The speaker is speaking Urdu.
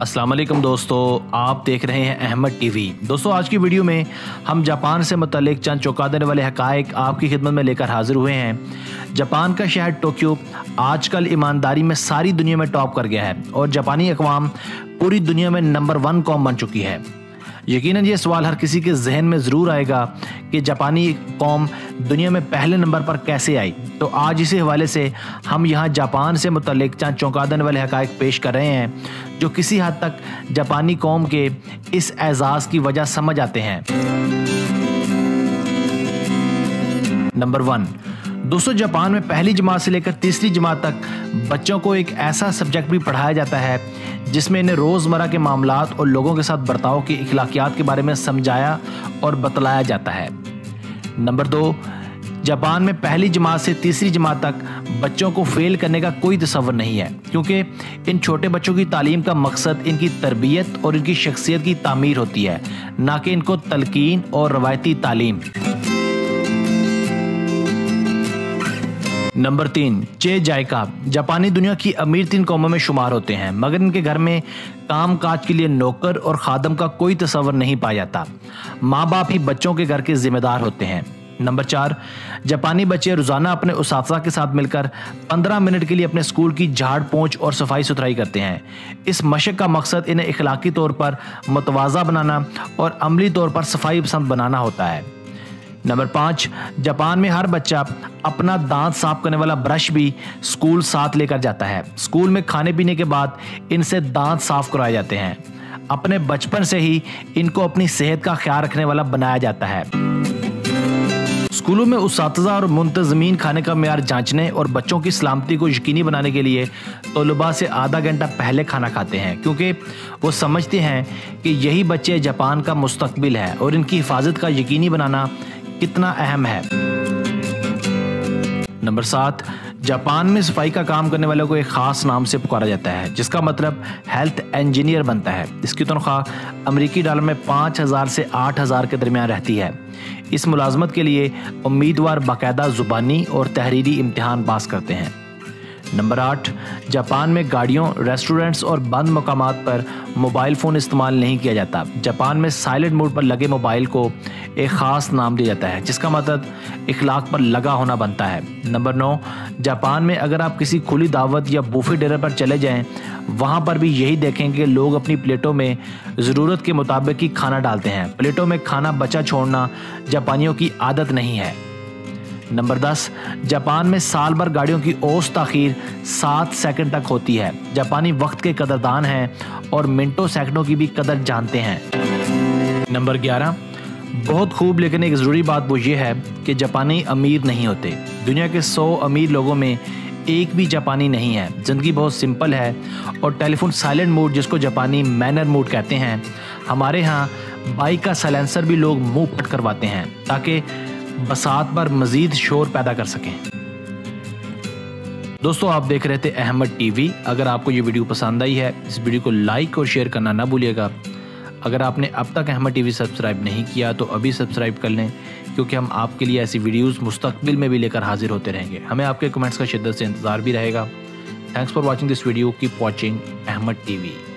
السلام علیکم دوستو، آپ دیکھ رہے ہیں احمد ٹی وی۔ دوستو، آج کی ویڈیو میں ہم جاپان سے متعلق چند چوکا دینے والے حقائق آپ کی خدمت میں لے کر حاضر ہوئے ہیں۔ جاپان کا شہر ٹوکیو آج کل ایمانداری میں ساری دنیا میں ٹاپ کر گیا ہے اور جاپانی اقوام پوری دنیا میں نمبر ون قوم بن چکی ہے۔ یقیناً یہ سوال ہر کسی کے ذہن میں ضرور آئے گا کہ جاپانی قوم دنیا میں پہلے نمبر پر کیسے آئی۔ تو آج اسی حوالے سے ہم یہاں جاپان سے متعلق چند چونکا دینے والے حقائق پیش کر رہے ہیں، جو کسی حد تک جاپانی قوم کے اس اعزاز کی وجہ سمجھ آتے ہیں۔ نمبر ون دوستو، جاپان میں پہلی جماعت سے لے کر تیسری جماعت تک بچوں کو ایک ایسا سبجیکٹ بھی پڑھایا جاتا ہے، جس میں انہیں روزمرہ کے معاملات اور لوگوں کے ساتھ برتاؤ کی اخلاقیات کے بارے میں سمجھایا اور بتلایا جاتا ہے۔ نمبر دو، جاپان میں پہلی جماعت سے تیسری جماعت تک بچوں کو فیل کرنے کا کوئی تصور نہیں ہے، کیونکہ ان چھوٹے بچوں کی تعلیم کا مقصد ان کی تربیت اور ان کی شخصیت کی تعمیر ہوتی ہے، نہ کہ ان کو تلقین اور روایتی تعلیم۔ نمبر تین، چے جائکا جاپانی دنیا کی امیر تین قوموں میں شمار ہوتے ہیں، مگر ان کے گھر میں کام کاج کے لیے نوکر اور خادم کا کوئی تصور نہیں پایا جاتا۔ ماں باپ ہی بچوں کے گھر کے ذمہ دار ہوتے ہیں۔ نمبر چار، جاپانی بچے روزانہ اپنے اساتذہ کے ساتھ مل کر پندرہ منٹ کے لیے اپنے اسکول کی جھاڑ پونچھ اور صفائی ستھرائی کرتے ہیں۔ اس مشق کا مقصد انہیں اخلاقی طور پر متوازہ بنانا اور عملی طور پر صفائی پسند بنانا ہوتا ہے۔ نمبر پانچ، جاپان میں ہر بچہ اپنا دانت صاف کرنے والا برش بھی سکول ساتھ لے کر جاتا ہے۔ سکول میں کھانے پینے کے بعد ان سے دانت صاف کرائے جاتے ہیں۔ اپنے بچپن سے ہی ان کو اپنی صحت کا خیال رکھنے والا بنایا جاتا ہے۔ اسکولوں میں اساتذہ اور منتظمین کھانے کا معیار جانچنے اور بچوں کی سلامتی کو یقینی بنانے کے لیے طلباء سے آدھا گھنٹہ پہلے کھانا کھاتے ہیں، کیونکہ وہ سمجھتے ہیں کہ یہی بچے جاپان کا مستقبل ہے اور ان کی حفاظت کا یقینی بنانا کتنا اہم ہے۔ نمبر سات، جاپان میں صفائی کا کام کرنے والوں کو ایک خاص نام سے پکارا جاتا ہے، جس کا مطلب ہیلتھ انجینئر بنتا ہے۔ اس کی تنخواہ امریکی ڈالر میں پانچ ہزار سے آٹھ ہزار کے درمیان رہتی ہے۔ اس ملازمت کے لیے امیدوار باقاعدہ زبانی اور تحریری امتحان پاس کرتے ہیں۔ نمبر آٹھ، جاپان میں گاڑیوں ریسٹورنٹس اور بند مقامات پر موبائل فون استعمال نہیں کیا جاتا۔ جاپان میں سائلنٹ موڈ پر لگے موبائل کو ایک خاص نام دیا جاتا ہے، جس کا مطلب اخلاق پر لگا ہونا بنتا ہے۔ نمبر نو، جاپان میں اگر آپ کسی کھلی دعوت یا بوفی ڈیرر پر چلے جائیں، وہاں پر بھی یہی دیکھیں کہ لوگ اپنی پلیٹوں میں ضرورت کے مطابق ہی کھانا ڈالتے ہیں۔ پلیٹوں میں کھانا بچا چھوڑنا جاپانیوں کی عادت نہیں ہے۔ نمبر دس، جاپان میں سال بھر گاڑیوں کی اوس تاخیر سات سیکنڈ تک ہوتی ہے۔ جاپانی وقت کے قدردان ہیں اور منٹوں سیکنڈوں کی بھی قدر جانتے ہیں۔ نمبر گیارہ، بہت خوب، لیکن ایک ضروری بات وہ یہ ہے کہ جاپانی امیر نہیں ہوتے۔ دنیا کے سو امیر لوگوں میں ایک بھی جاپانی نہیں ہے۔ زندگی بہت سمپل ہے اور ٹیلی فون سائلنٹ موڈ، جس کو جاپانی مینر موڈ کہتے ہیں، ہمارے ہاں بائک کا سائلنسر بھی لوگ منہ پٹ کرواتے ہیں تاکہ بسات پر مزید شور پیدا کر سکیں۔ دوستو، آپ دیکھ رہے تھے احمد ٹی وی۔ اگر آپ کو یہ ویڈیو پسند آئی ہے، اس ویڈیو کو لائک اور شیئر کرنا نہ بھولیے گا۔ اگر آپ نے اب تک احمد ٹی وی سبسکرائب نہیں کیا، تو ابھی سبسکرائب کر لیں، کیونکہ ہم آپ کے لیے ایسی ویڈیوز مستقبل میں بھی لے کر حاضر ہوتے رہیں گے۔ ہمیں آپ کے کمنٹس کا شدت سے انتظار بھی رہے گا۔ Thanks for watching this video keep watching Ahmed T V.